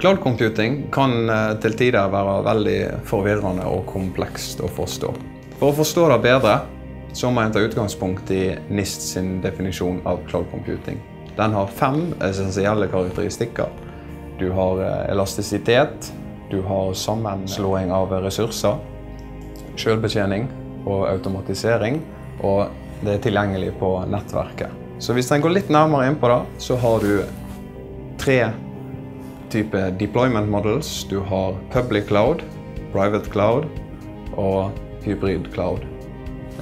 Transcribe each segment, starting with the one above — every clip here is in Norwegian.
Cloud computing kan eh, til tider være veldig forvirrende og komplekst å forstå. For å forstå det bedre så må en ta utgangspunkt i NIST sin definisjon av cloud computing. Den har fem essensielle karakteristikker. Du har eh, elastisitet, du har sammenslåing av ressurser, selvbetjening og automatisering, og det er tilgjengelig på nettverket. Så hvis en går litt nærmere inn på det, så har du tre typer deployment models. Du har public cloud, private cloud og hybrid cloud.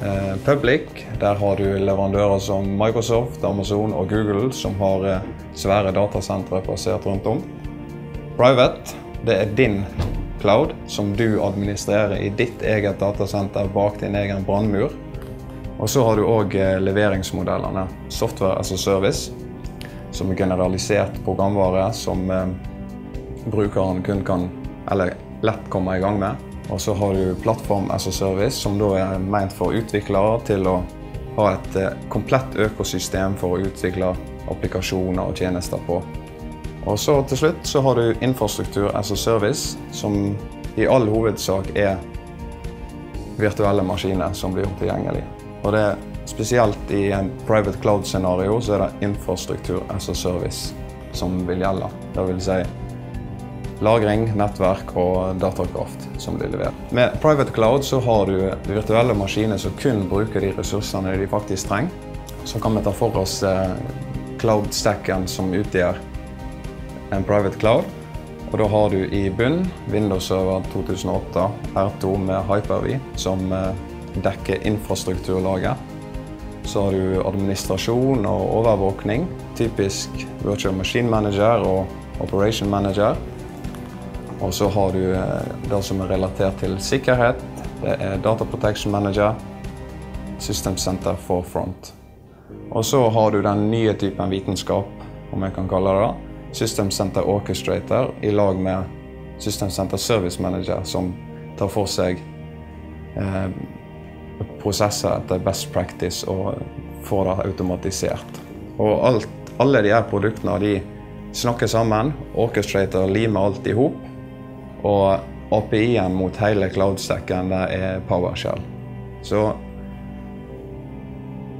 Eh, public, der har du leverandører som Microsoft, Amazon og Google som har eh, svære datasentre plassert rundt om. Private, det er din cloud som du administrerer i ditt eget datasenter bak din egen brannmur. Og så har du òg eh, leveringsmodellene. Software as a service, som er generalisert programvare som brukeren kun kan, eller lett komme i gang med. Og så har du plattform as a service, som da er ment for utviklere til å ha et eh, komplett økosystem for å utvikle applikasjoner og tjenester på. Og så til slutt så har du infrastruktur as a service, som i all hovedsak er virtuelle maskiner som blir gjort tilgjengelig. Og det er spesielt i en private cloud-scenario så er det infrastruktur as a service som vil gjelde. Det vil si lagring, nettverk og datakraft som blir levert. Med private cloud så har du virtuelle maskiner som kun bruker de ressursene de faktisk trenger. Så kan vi ta for oss eh, cloud-stacken som utgjør en private cloud. Og da har du i bunn Windows Server 2008 R2 med Hyper-V som eh, dekker infrastrukturlaget. Så har du administrasjon og overvåkning, typisk Virtual Machine Manager og Operation Manager. Og så har du eh, det som er relatert til sikkerhet. Det er Data Protection Manager, System Center for Front. Og så har du den nye typen vitenskap, om jeg kan kalle det det. System Center Orchestrator i lag med System Center Service Manager, som tar for seg eh, prosesser etter best practice og får det automatisert. Og alt, alle de her produktene de snakker sammen. Orchestrator limer alt i hop. Og API-en mot hele cloud-stacken er PowerShell. Så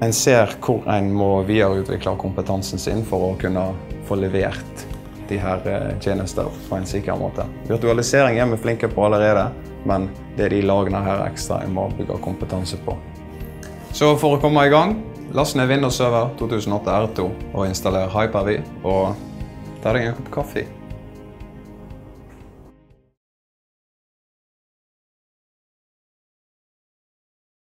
en ser hvor en må videreutvikle kompetansen sin for å kunne få levert de her eh, tjenester på en sikker måte. Virtualisering er vi flinke på allerede, men det er de lagene her ekstra en må bygge kompetanse på. Så for å komme i gang, last ned Windows Server 2008 R2 og installer Hyper-V, og ta deg en kopp kaffe.